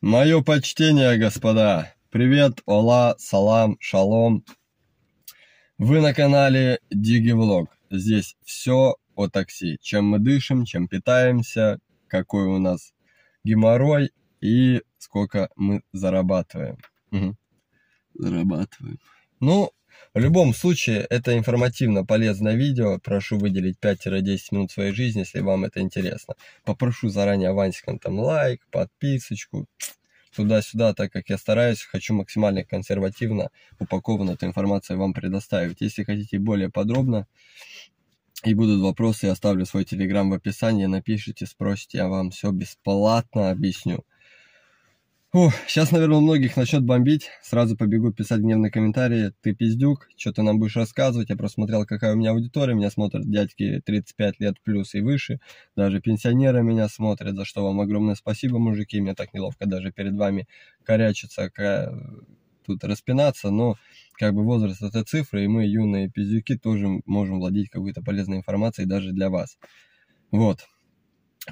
Мое почтение, господа! Привет, ола, салам, шалом! Вы на канале Дигивлог. Здесь все о такси. Чем мы дышим, чем питаемся, какой у нас геморрой и сколько мы зарабатываем. Угу. Зарабатываем. Ну, в любом случае, это информативно полезное видео. Прошу выделить 5-10 минут своей жизни, если вам это интересно. Попрошу заранее авансиком там лайк, подписочку, туда-сюда, так как я стараюсь, хочу максимально консервативно упакованную эту информацию вам предоставить. Если хотите более подробно и будут вопросы, я оставлю свой телеграм в описании, напишите, спросите, я вам все бесплатно объясню. Фух, сейчас, наверное, многих начнет бомбить. Сразу побегут писать гневные комментарии. Ты пиздюк, что ты нам будешь рассказывать. Я просто смотрел, какая у меня аудитория. Меня смотрят дядьки 35 лет плюс и выше. Даже пенсионеры меня смотрят, за что вам огромное спасибо, мужики. Мне так неловко даже перед вами корячиться, тут распинаться. Но как бы возраст это цифры, и мы, юные пиздюки, тоже можем владеть какой-то полезной информацией даже для вас. Вот.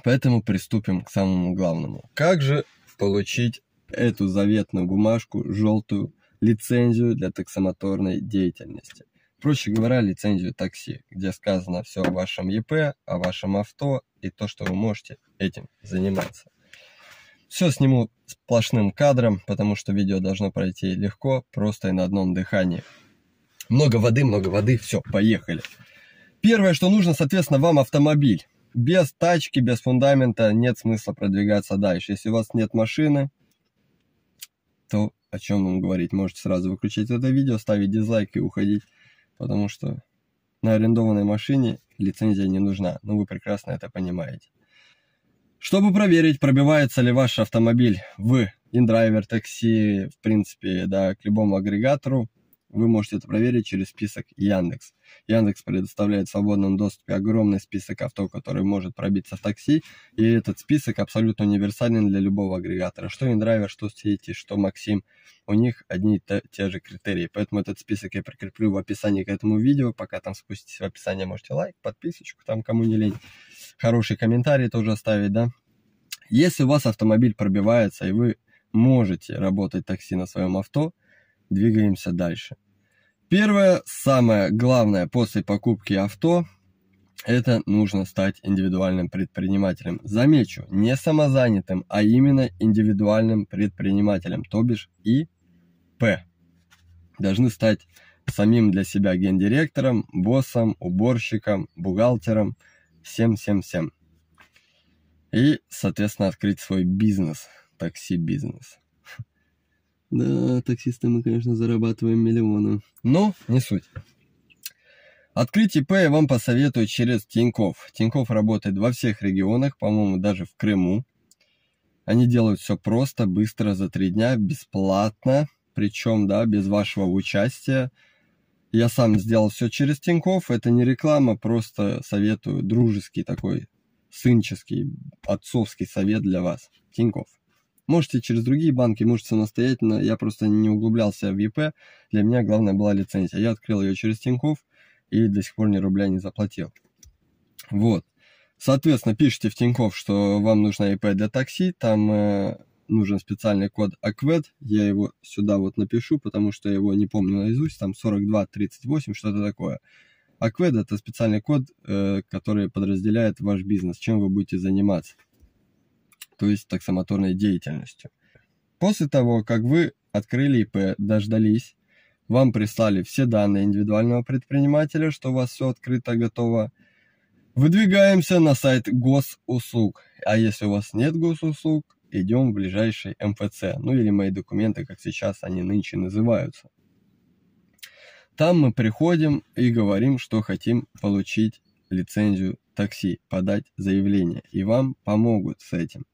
Поэтому приступим к самому главному. Как же получить эту заветную бумажку, желтую лицензию для таксомоторной деятельности. Проще говоря, лицензию такси, где сказано все о вашем ЕП, о вашем авто и то, что вы можете этим заниматься. Все сниму сплошным кадром, потому что видео должно пройти легко, просто и на одном дыхании. Много воды, много воды, все, поехали. Первое, что нужно, соответственно, вам автомобиль. Без тачки, без фундамента нет смысла продвигаться дальше. Если у вас нет машины, то о чем вам говорить. Можете сразу выключить это видео, ставить дизлайк и уходить, потому что на арендованной машине лицензия не нужна, но вы прекрасно это понимаете. Чтобы проверить, пробивается ли ваш автомобиль в InDriver такси, в принципе, да, к любому агрегатору, вы можете это проверить через список Яндекс. Яндекс предоставляет в свободном доступе огромный список авто, который может пробиться в такси, и этот список абсолютно универсален для любого агрегатора. Что InDriver, что Сети, что Максим, у них одни и те же критерии. Поэтому этот список я прикреплю в описании к этому видео. Пока там спуститесь в описание, можете лайк, подписочку, там кому не лень. Хороший комментарий тоже оставить, да. Если у вас автомобиль пробивается, и вы можете работать такси на своем авто, двигаемся дальше. Первое, самое главное после покупки авто, это нужно стать индивидуальным предпринимателем. Замечу, не самозанятым, а именно индивидуальным предпринимателем, то бишь ИП. Должны стать самим для себя гендиректором, боссом, уборщиком, бухгалтером, всем-всем-всем. И, соответственно, открыть свой бизнес, такси-бизнес. Да, таксисты мы, конечно, зарабатываем миллионы. Но не суть. Открыть ИП я вам посоветую через Тиньков. Тиньков работает во всех регионах, по-моему, даже в Крыму. Они делают все просто, быстро, за три дня, бесплатно, причем, да, без вашего участия. Я сам сделал все через Тиньков, это не реклама, просто советую, дружеский такой, сынческий, отцовский совет для вас. Тиньков. Можете через другие банки, можете самостоятельно. Я просто не углублялся в ЕП. Для меня главное была лицензия. Я открыл ее через Тинькофф и до сих пор ни рубля не заплатил. Вот. Соответственно, пишите в Тинькофф, что вам нужна ИП для такси. Там э, нужен специальный код АКВЭД. Я его сюда вот напишу, потому что я его не помню наизусть. Там 4238, что-то такое. АКВЭД это специальный код, э, который подразделяет ваш бизнес, чем вы будете заниматься то есть таксомоторной деятельностью. После того, как вы открыли ИП, дождались, вам прислали все данные индивидуального предпринимателя, что у вас все открыто, готово, выдвигаемся на сайт госуслуг. А если у вас нет госуслуг, идем в ближайший МФЦ, ну или мои документы, как сейчас они нынче называются. Там мы приходим и говорим, что хотим получить лицензию такси, подать заявление, и вам помогут с этим.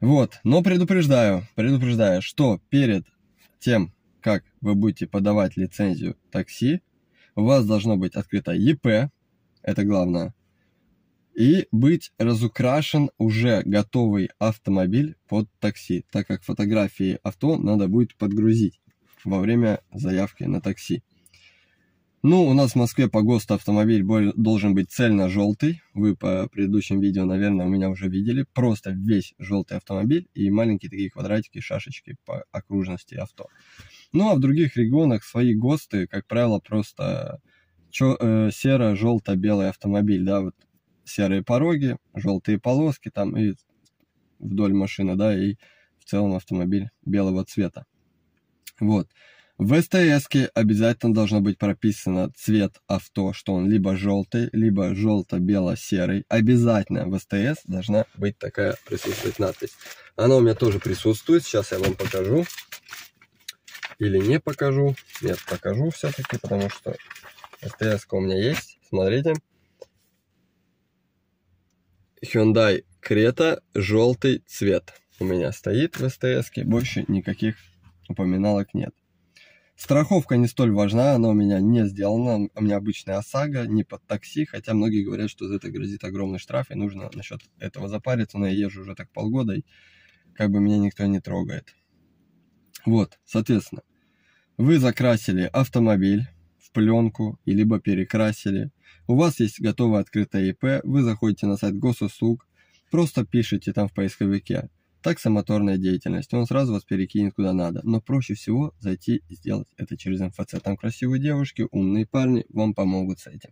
Вот, но предупреждаю, предупреждаю, что перед тем, как вы будете подавать лицензию такси, у вас должно быть открыто ЕП, это главное, и быть разукрашен уже готовый автомобиль под такси, так как фотографии авто надо будет подгрузить во время заявки на такси. Ну, у нас в Москве по ГОСТу автомобиль должен быть цельно-желтый. Вы по предыдущим видео, наверное, у меня уже видели. Просто весь желтый автомобиль и маленькие такие квадратики, шашечки по окружности авто. Ну, а в других регионах свои ГОСТы, как правило, просто э, серо-желто-белый автомобиль, да, вот серые пороги, желтые полоски там и вдоль машины, да, и в целом автомобиль белого цвета. Вот. В СТС обязательно должно быть прописано цвет авто, что он либо желтый, либо желто-бело-серый. Обязательно в СТС должна быть такая присутствовать надпись. Она у меня тоже присутствует. Сейчас я вам покажу. Или не покажу. Нет, покажу все-таки, потому что СТС у меня есть. Смотрите. Hyundai Creta желтый цвет у меня стоит в СТС. Больше никаких упоминалок нет. Страховка не столь важна, она у меня не сделана. У меня обычная ОСАГО, не под такси, хотя многие говорят, что за это грозит огромный штраф, и нужно насчет этого запариться, но я езжу уже так полгода, и как бы меня никто не трогает. Вот, соответственно, вы закрасили автомобиль в пленку, либо перекрасили. У вас есть готовое открытое ИП, вы заходите на сайт госуслуг, просто пишите там в поисковике таксомоторная деятельность. Он сразу вас перекинет куда надо. Но проще всего зайти и сделать это через МФЦ. Там красивые девушки, умные парни вам помогут с этим.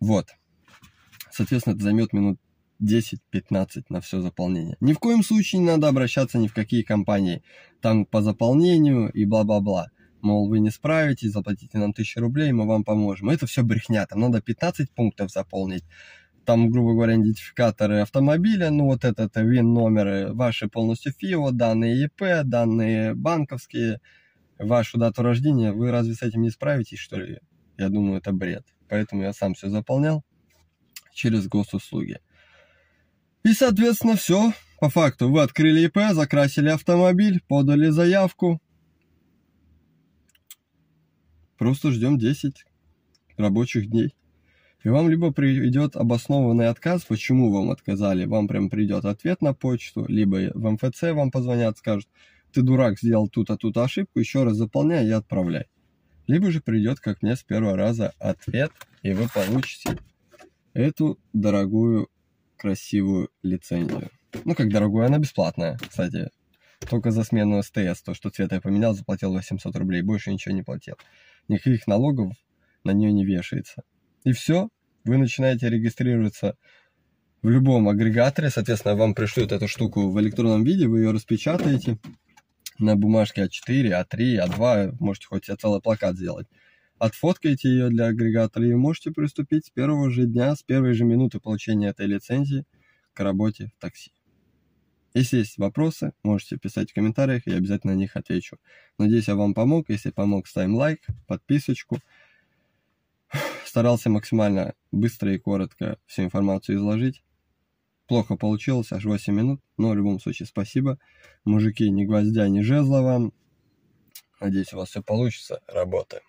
Вот. Соответственно, это займет минут 10-15 на все заполнение. Ни в коем случае не надо обращаться ни в какие компании. Там по заполнению и бла-бла-бла. Мол, вы не справитесь, заплатите нам 1000 рублей, мы вам поможем. Это все брехня. Там надо 15 пунктов заполнить там, грубо говоря, идентификаторы автомобиля, ну вот это, это ВИН-номеры, ваши полностью ФИО, данные ЕП, данные банковские, вашу дату рождения, вы разве с этим не справитесь, что ли? Я думаю, это бред. Поэтому я сам все заполнял через госуслуги. И, соответственно, все. По факту вы открыли ИП, закрасили автомобиль, подали заявку. Просто ждем 10 рабочих дней. И вам либо придет обоснованный отказ, почему вам отказали, вам прям придет ответ на почту, либо в МФЦ вам позвонят, скажут, ты дурак, сделал тут-то, тут ошибку, еще раз заполняй и отправляй. Либо же придет, как мне, с первого раза ответ, и вы получите эту дорогую, красивую лицензию. Ну, как дорогую, она бесплатная, кстати. Только за смену СТС, то, что цвет я поменял, заплатил 800 рублей, больше ничего не платил. Никаких налогов на нее не вешается. И все, вы начинаете регистрироваться в любом агрегаторе, соответственно, вам пришлют эту штуку в электронном виде, вы ее распечатаете на бумажке А4, А3, А2, можете хоть себе целый плакат сделать. Отфоткаете ее для агрегатора и можете приступить с первого же дня, с первой же минуты получения этой лицензии к работе в такси. Если есть вопросы, можете писать в комментариях, я обязательно на них отвечу. Надеюсь, я вам помог. Если помог, ставим лайк, подписочку старался максимально быстро и коротко всю информацию изложить. Плохо получилось, аж 8 минут, но в любом случае спасибо. Мужики, ни гвоздя, ни жезла вам. Надеюсь, у вас все получится. Работаем.